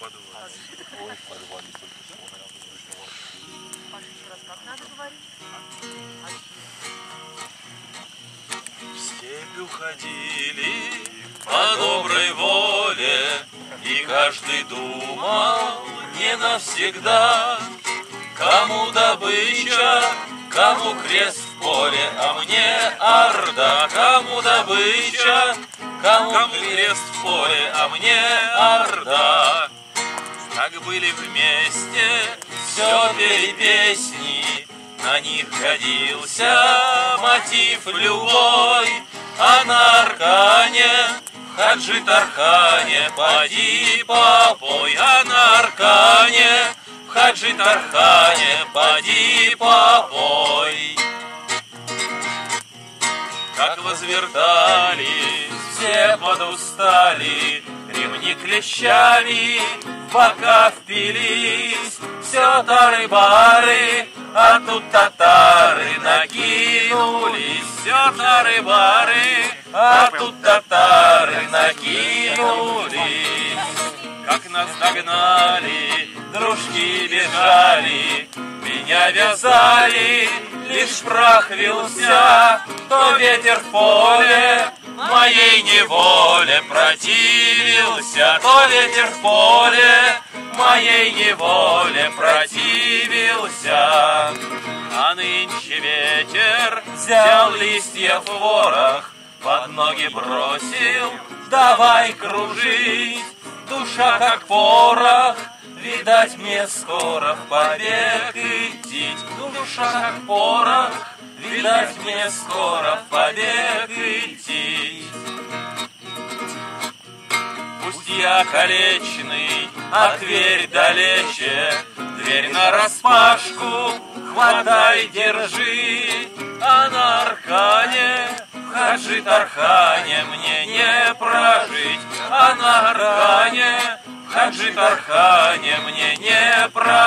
Подвале. Ой, в подвале только вручного. Паша, еще раз, как надо говорить? В степь уходили по доброй воле, И каждый думал не навсегда. Кому добыча, кому крест в поле, А мне орда. Кому добыча, кому крест в поле, А мне орда. Как были вместе, все пели песни, На них годился мотив любой, А на Аркане, в Хаджи Тархане, Поди попой, а на Аркане, в Хаджи Тархане, Поди попой. Как возвертались, все подустали, Ремни клещами в бока впились, Все тары-бары, а тут татары накинулись, Все тары-бары, а тут татары накинулись. Как нас догнали, дружки бежали, Меня вязали, лишь прах вился, То ветер в поле моей неволе противился, То ветер в поле моей неволе противился. А нынче ветер взял листья в ворох, Под ноги бросил, давай кружить, Душа как порох, видать мне скоро в побег идти. Душа как порох, видать мне скоро в побег идти. Пусть я колечный, а дверь далече, Дверь на распашку, хватай, держи, А на аркане, в хаджи Тархане Мне не прожить, а на аркане, в хаджи Тархане Мне не прожить.